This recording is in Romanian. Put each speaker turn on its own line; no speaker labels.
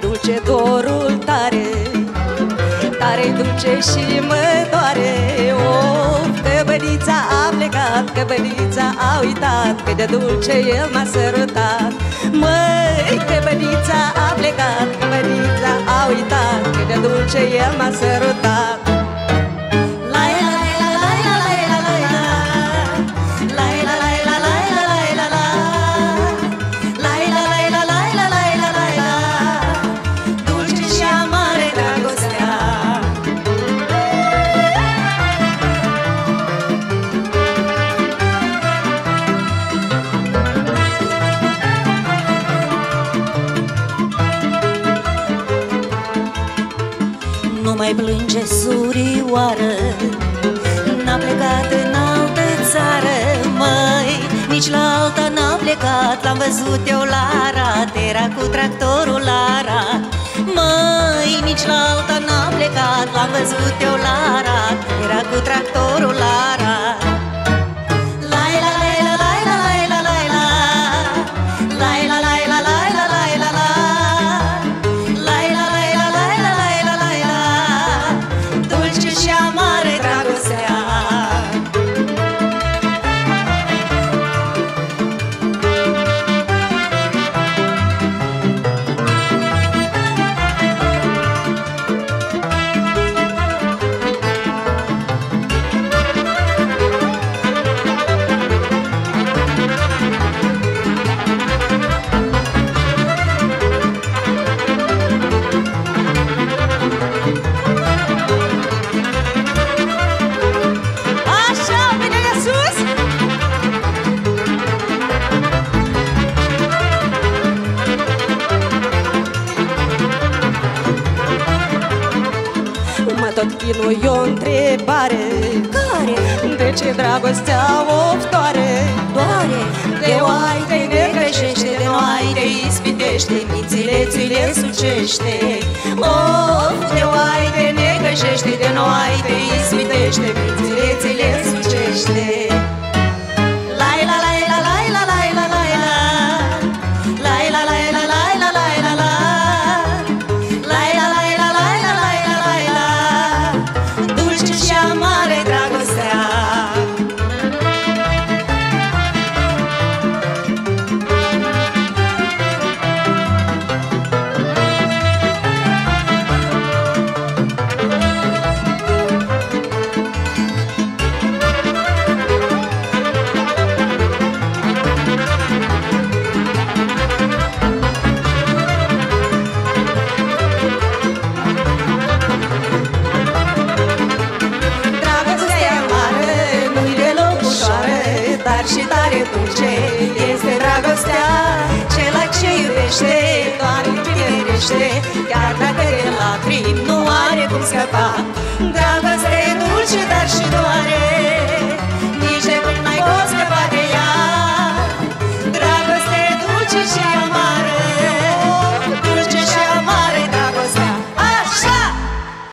dulce dorul tare tare dulce și mă doare. Of, că bănița a plecat, că bănița a uitat Că de dulce el m-a sărutat. Măi, că bănița a plecat, că bănița a uitat Că de dulce el m-a sărutat.
Nu mai plânge surioară. N-a plecat în altă țară, măi Nici la alta n-a plecat. L-am văzut eu la Arad Era cu tractorul la Arad Măi, nici la alta n-a plecat L-am văzut eu la Arad Era cu tractorul la Arad
Mă tot chinui o întrebare
Care?
De ce dragostea oftoare?
Doare
De oai te negreșește, de noi te ispitește Mințile ți le sucește Of, de oai te negreșește, de noi te ispitește Mințile ți le sucește și tare dulce este dragostea. Cela ce iubește doar întinerește Chiar dacă de lacrimi nu are cum scăpa. Dragostea e dulce, dar și doar